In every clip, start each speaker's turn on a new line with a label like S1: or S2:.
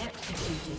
S1: Executed.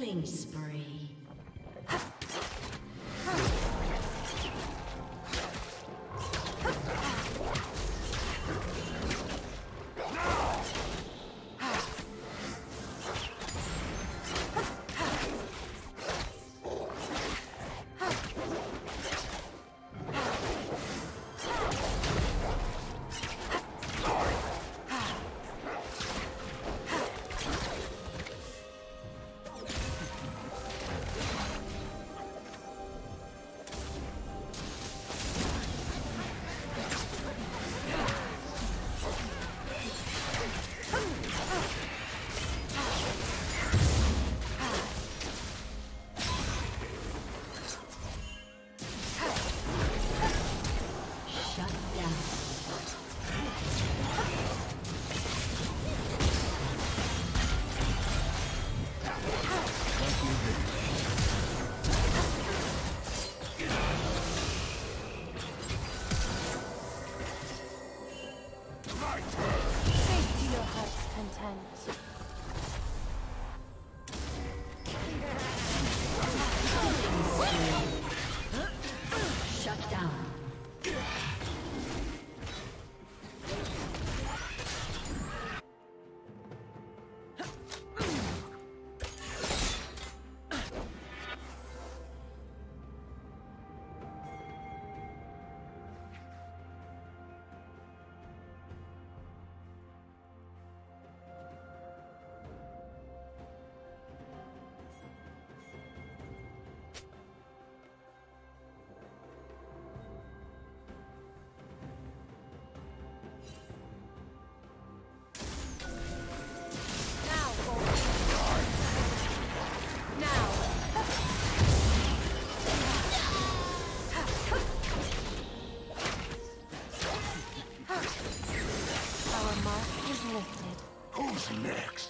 S1: Killing spree. next?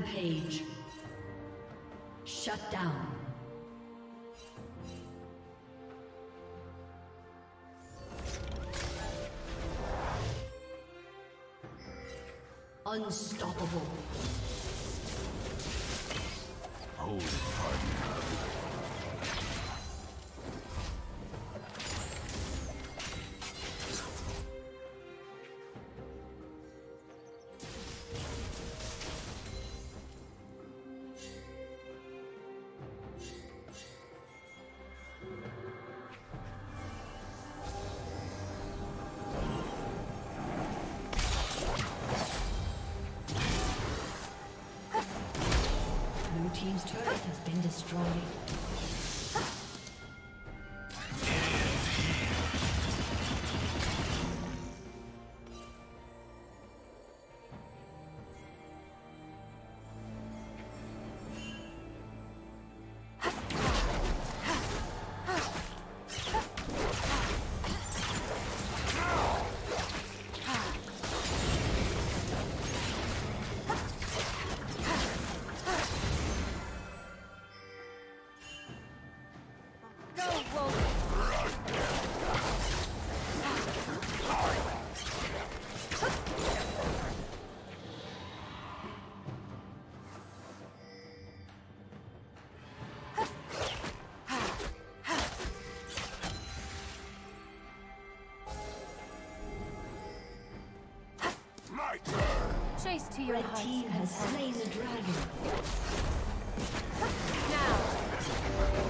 S1: Rampage. Shut down. Unstoppable. Holy pardon. destroyed.
S2: Chase to your
S1: Red team has slain the dragon.
S2: Now.